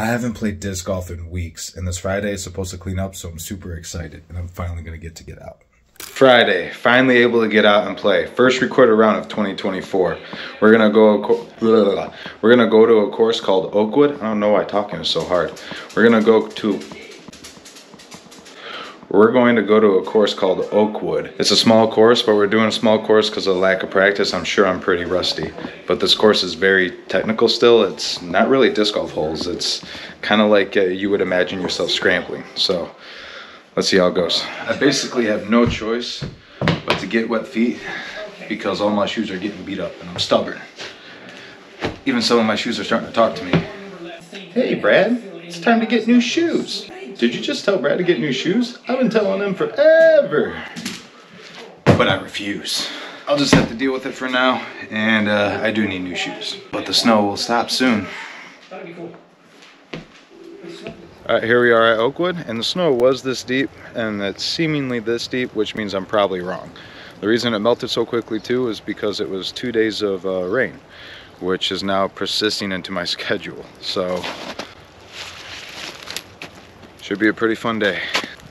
I haven't played disc golf in weeks, and this Friday is supposed to clean up, so I'm super excited, and I'm finally gonna get to get out. Friday, finally able to get out and play. First recorded round of 2024. We're gonna go. We're gonna go to a course called Oakwood. I don't know why talking is so hard. We're gonna go to we're going to go to a course called Oakwood. It's a small course, but we're doing a small course because of lack of practice. I'm sure I'm pretty rusty, but this course is very technical still. It's not really disc golf holes. It's kind of like uh, you would imagine yourself scrambling. So let's see how it goes. I basically have no choice but to get wet feet because all my shoes are getting beat up and I'm stubborn. Even some of my shoes are starting to talk to me. Hey Brad, it's time to get new shoes. Did you just tell Brad to get new shoes? I've been telling him forever. But I refuse. I'll just have to deal with it for now, and uh, I do need new shoes. But the snow will stop soon. Alright, here we are at Oakwood, and the snow was this deep, and it's seemingly this deep, which means I'm probably wrong. The reason it melted so quickly too is because it was two days of uh, rain, which is now persisting into my schedule. So should be a pretty fun day.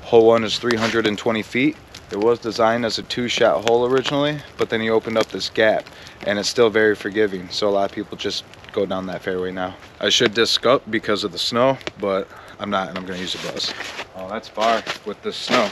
Hole one is 320 feet. It was designed as a two shot hole originally, but then he opened up this gap and it's still very forgiving. So a lot of people just go down that fairway now. I should disc up because of the snow, but I'm not and I'm gonna use a buzz. Oh, that's far with the snow.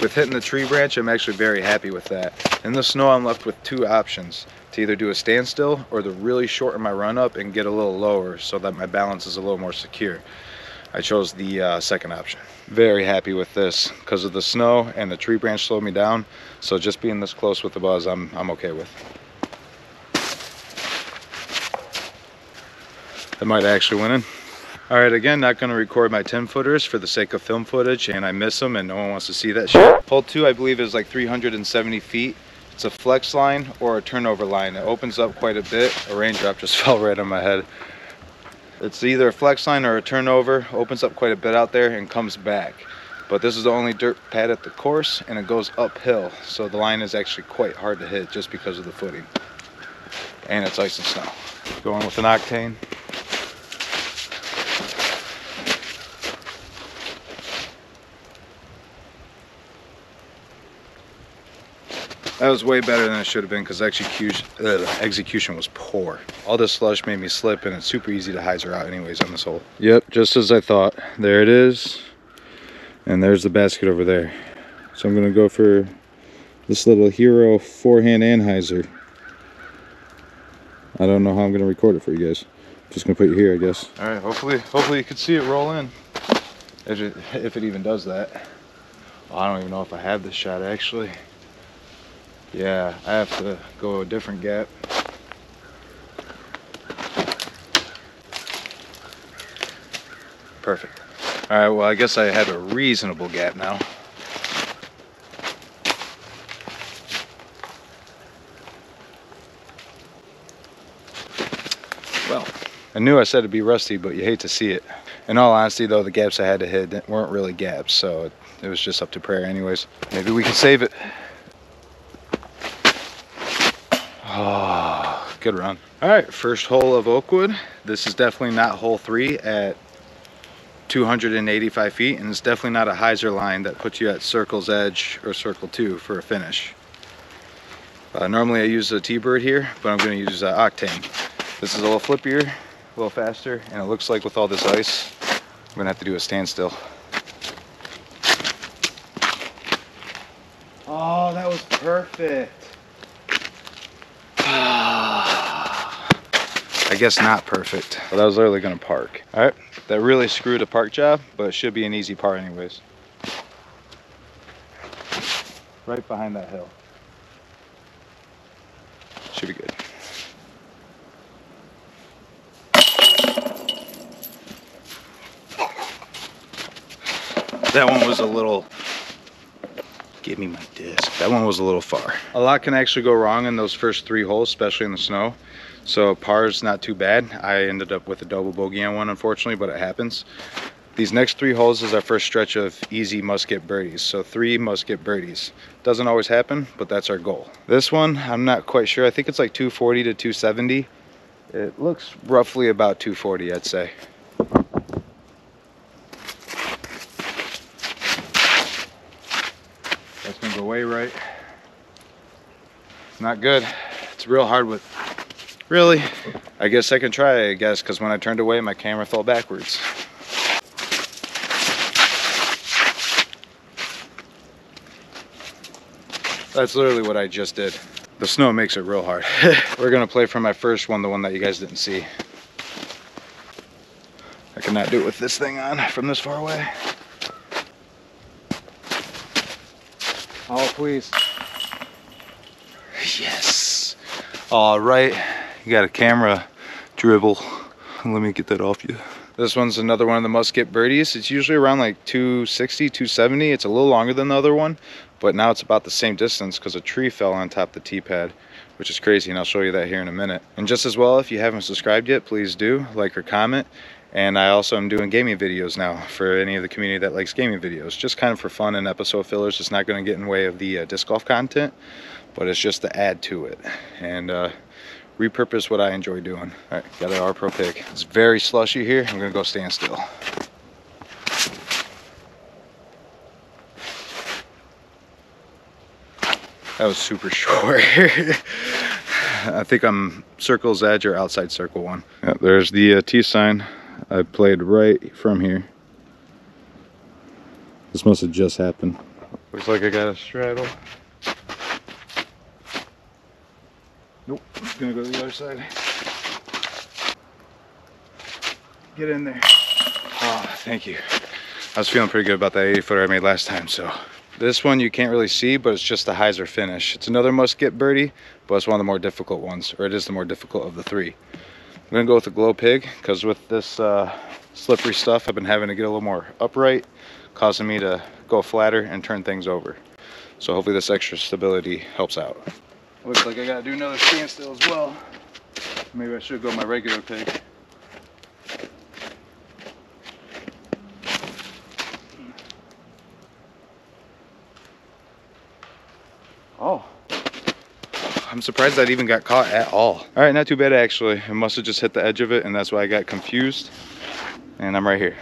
With hitting the tree branch, I'm actually very happy with that. In the snow, I'm left with two options. To either do a standstill or to really shorten my run up and get a little lower so that my balance is a little more secure. I chose the uh, second option. Very happy with this because of the snow and the tree branch slowed me down. So just being this close with the buzz, I'm, I'm okay with. That might actually win in. All right, again, not gonna record my 10 footers for the sake of film footage and I miss them and no one wants to see that shit. Hole two, I believe is like 370 feet. It's a flex line or a turnover line. It opens up quite a bit. A raindrop just fell right on my head. It's either a flex line or a turnover, opens up quite a bit out there and comes back. But this is the only dirt pad at the course and it goes uphill. So the line is actually quite hard to hit just because of the footing. And it's ice and snow. Going with an octane. That was way better than it should have been because execution, uh, execution was poor. All this slush made me slip and it's super easy to hyzer out anyways on this hole. Yep, just as I thought. There it is. And there's the basket over there. So I'm gonna go for this little Hero forehand anhyzer. I don't know how I'm gonna record it for you guys. Just gonna put it here, I guess. All right, hopefully, hopefully you can see it roll in. If it, if it even does that. Well, I don't even know if I have this shot actually. Yeah, I have to go a different gap. Perfect. All right, well, I guess I have a reasonable gap now. Well, I knew I said it'd be rusty, but you hate to see it. In all honesty, though, the gaps I had to hit weren't really gaps, so it, it was just up to prayer anyways. Maybe we can save it. Good run. All right, first hole of Oakwood. This is definitely not hole three at 285 feet, and it's definitely not a hyzer line that puts you at circle's edge or circle two for a finish. Uh, normally I use a T-Bird here, but I'm gonna use uh, Octane. This is a little flippier, a little faster, and it looks like with all this ice, I'm gonna have to do a standstill. Oh, that was perfect. I guess not perfect. But I was literally gonna park. All right, that really screwed a park job, but it should be an easy par anyways. Right behind that hill. Should be good. That one was a little give me my disc. That one was a little far. A lot can actually go wrong in those first three holes, especially in the snow. So par's not too bad. I ended up with a double bogey on one, unfortunately, but it happens. These next three holes is our first stretch of easy must get birdies. So three must get birdies. Doesn't always happen, but that's our goal. This one, I'm not quite sure. I think it's like 240 to 270. It looks roughly about 240, I'd say. That's gonna go way right. Not good. It's real hard with, really? I guess I can try, I guess, because when I turned away, my camera fell backwards. That's literally what I just did. The snow makes it real hard. We're gonna play for my first one, the one that you guys didn't see. I cannot do it with this thing on from this far away. Oh, please. Yes. All right. You got a camera dribble. Let me get that off you. This one's another one of the must get birdies. It's usually around like 260, 270. It's a little longer than the other one, but now it's about the same distance because a tree fell on top of the tee pad, which is crazy, and I'll show you that here in a minute. And just as well, if you haven't subscribed yet, please do like or comment. And I also am doing gaming videos now for any of the community that likes gaming videos, just kind of for fun and episode fillers. It's not going to get in the way of the uh, disc golf content, but it's just to add to it and uh, repurpose what I enjoy doing. All right, got our Pro pick. It's very slushy here. I'm going to go stand still. That was super short. I think I'm circle's edge or outside circle one. Yeah, there's the uh, T sign. I played right from here. This must have just happened. Looks like I got a straddle. Nope, gonna go to the other side. Get in there. Oh, thank you. I was feeling pretty good about that 80 footer I made last time, so. This one you can't really see, but it's just a hyzer finish. It's another must get birdie, but it's one of the more difficult ones, or it is the more difficult of the three. I'm gonna go with the glow pig because with this uh, slippery stuff, I've been having to get a little more upright, causing me to go flatter and turn things over. So hopefully this extra stability helps out. Looks like I gotta do another standstill as well. Maybe I should go my regular pig. Oh. I'm surprised that even got caught at all. All right, not too bad actually. It must have just hit the edge of it and that's why I got confused. And I'm right here.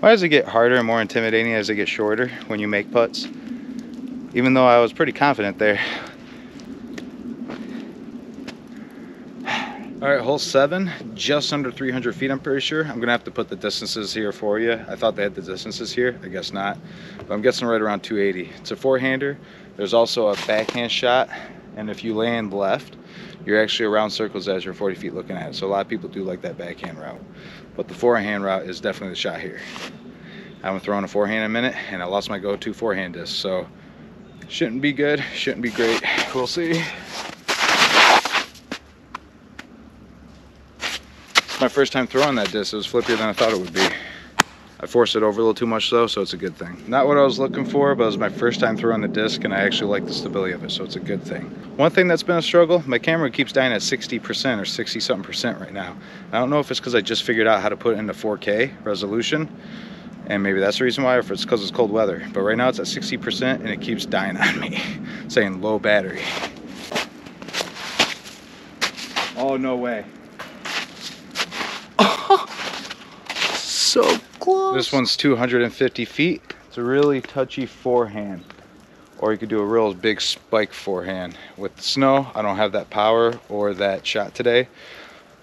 Why does it get harder and more intimidating as it gets shorter when you make putts? Even though I was pretty confident there. All right, hole seven, just under 300 feet, I'm pretty sure. I'm gonna have to put the distances here for you. I thought they had the distances here, I guess not. But I'm guessing right around 280. It's a forehander. There's also a backhand shot, and if you land left, you're actually around circles as you're 40 feet looking at it. So a lot of people do like that backhand route. But the forehand route is definitely the shot here. I haven't thrown a forehand in a minute, and I lost my go-to forehand disc, so shouldn't be good, shouldn't be great. We'll see. My first time throwing that disc. It was flippier than I thought it would be. I forced it over a little too much though, so it's a good thing. Not what I was looking for, but it was my first time throwing the disc and I actually like the stability of it, so it's a good thing. One thing that's been a struggle, my camera keeps dying at 60% or 60 something percent right now. I don't know if it's because I just figured out how to put it into 4K resolution, and maybe that's the reason why, or if it's because it's cold weather. But right now it's at 60% and it keeps dying on me, saying low battery. Oh, no way. So close. This one's 250 feet. It's a really touchy forehand. Or you could do a real big spike forehand. With the snow, I don't have that power or that shot today.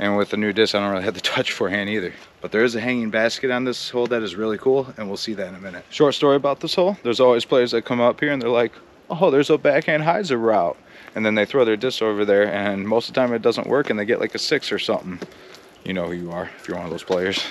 And with the new disc, I don't really have the touch forehand either. But there is a hanging basket on this hole that is really cool, and we'll see that in a minute. Short story about this hole, there's always players that come up here and they're like, oh, there's a backhand hyzer route. And then they throw their disc over there, and most of the time it doesn't work, and they get like a six or something. You know who you are if you're one of those players.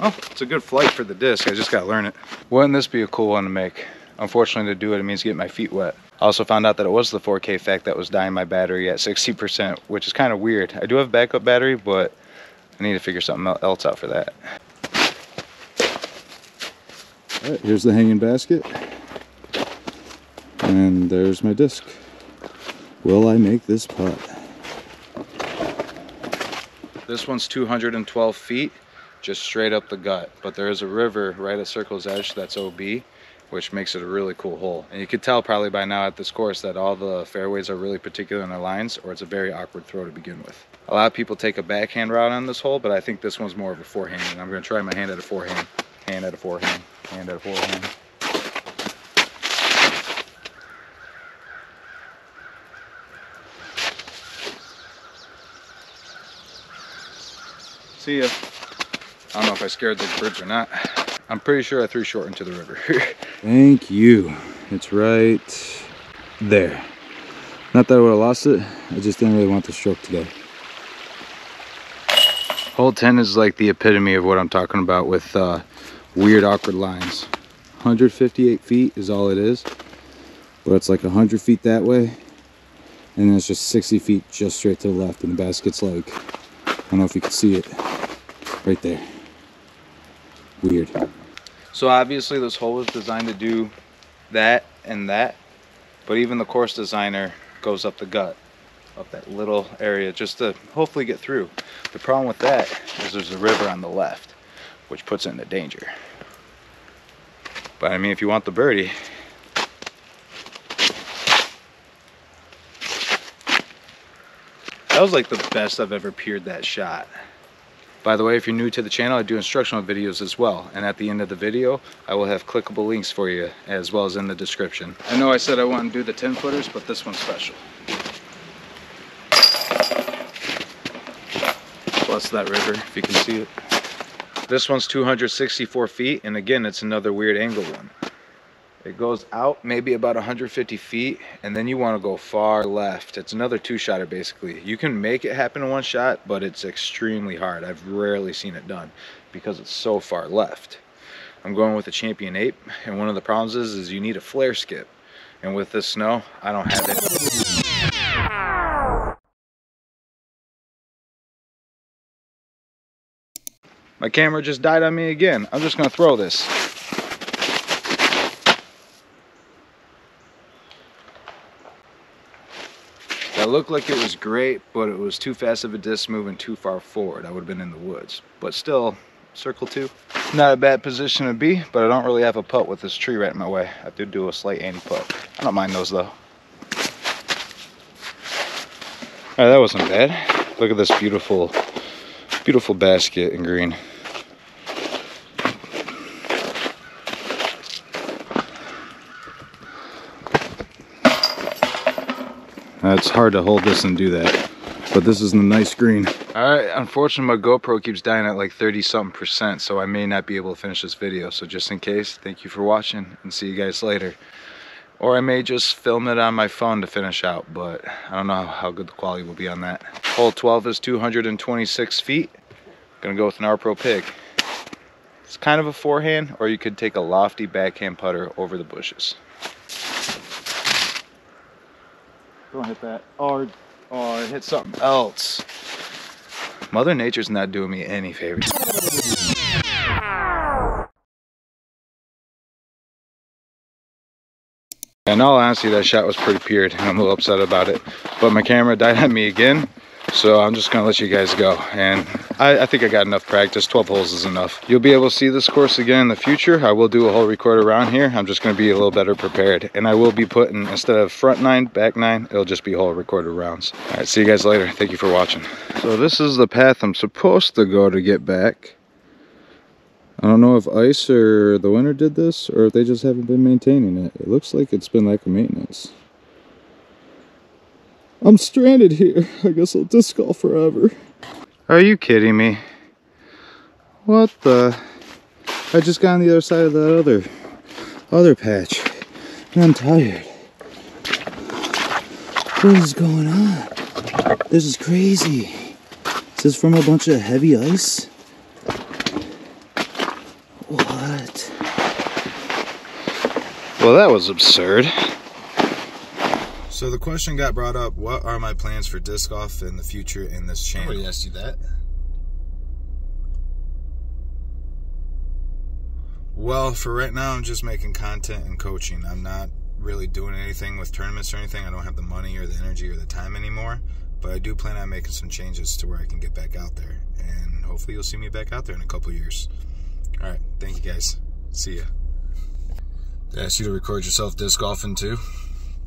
Oh, it's a good flight for the disc. I just got to learn it. Wouldn't this be a cool one to make? Unfortunately, to do it, it means getting my feet wet. I also found out that it was the 4K effect that was dying my battery at 60%, which is kind of weird. I do have backup battery, but I need to figure something else out for that. All right, here's the hanging basket. And there's my disc. Will I make this putt? This one's 212 feet, just straight up the gut. But there is a river right at Circle's Edge that's OB, which makes it a really cool hole. And you can tell probably by now at this course that all the fairways are really particular in their lines, or it's a very awkward throw to begin with. A lot of people take a backhand route on this hole, but I think this one's more of a forehand. And I'm gonna try my hand at a forehand, hand at a forehand, hand at a forehand. See ya. I don't know if I scared those birds or not. I'm pretty sure I threw short into the river. Thank you. It's right there. Not that I would have lost it. I just didn't really want the stroke today. Hole 10 is like the epitome of what I'm talking about with uh, weird, awkward lines. 158 feet is all it is. But it's like 100 feet that way. And then it's just 60 feet just straight to the left. And the basket's like, I don't know if you can see it. Right there. Weird. So obviously this hole was designed to do that and that. But even the course designer goes up the gut of that little area just to hopefully get through. The problem with that is there's a river on the left, which puts it into danger. But I mean, if you want the birdie, that was like the best I've ever peered that shot. By the way, if you're new to the channel, I do instructional videos as well. And at the end of the video, I will have clickable links for you as well as in the description. I know I said I wouldn't do the 10 footers, but this one's special. Plus that river, if you can see it. This one's 264 feet, and again, it's another weird angle one. It goes out maybe about 150 feet, and then you want to go far left. It's another two-shotter basically. You can make it happen in one shot, but it's extremely hard. I've rarely seen it done because it's so far left. I'm going with a Champion 8, and one of the problems is, is you need a flare skip. And with this snow, I don't have it. My camera just died on me again. I'm just gonna throw this. That looked like it was great, but it was too fast of a disc moving too far forward. I would have been in the woods. But still, circle two. Not a bad position to be, but I don't really have a putt with this tree right in my way. I did do a slight anti-putt. I don't mind those though. Alright, that wasn't bad. Look at this beautiful, beautiful basket in green. It's hard to hold this and do that. But this is a nice green. Alright, unfortunately my GoPro keeps dying at like 30 something percent, so I may not be able to finish this video. So just in case, thank you for watching and see you guys later. Or I may just film it on my phone to finish out, but I don't know how good the quality will be on that. Hole 12 is 226 feet. Gonna go with an R-Pro Pig. It's kind of a forehand, or you could take a lofty backhand putter over the bushes. Don't hit that. Or, or hit something else. Mother Nature's not doing me any favors. In all honesty, that shot was pretty peered, and I'm a little upset about it. But my camera died on me again, so I'm just gonna let you guys go. And I, I, think I got enough practice. 12 holes is enough. You'll be able to see this course again in the future. I will do a whole record around here. I'm just gonna be a little better prepared. And I will be putting, instead of front nine, back nine, it'll just be whole recorded rounds. All right, see you guys later. Thank you for watching. So this is the path I'm supposed to go to get back. I don't know if ice or the winter did this or if they just haven't been maintaining it. It looks like it's been lack of maintenance. I'm stranded here. I guess I'll disc golf forever. Are you kidding me? What the? I just got on the other side of that other, other patch. And I'm tired. What is going on? This is crazy. This is this from a bunch of heavy ice? What? Well, that was absurd. So the question got brought up, what are my plans for disc golf in the future in this channel? Nobody asked you that. Well, for right now, I'm just making content and coaching. I'm not really doing anything with tournaments or anything. I don't have the money or the energy or the time anymore. But I do plan on making some changes to where I can get back out there. And hopefully, you'll see me back out there in a couple years. All right. Thank you guys. See ya. Did I ask you to record yourself disc golfing too?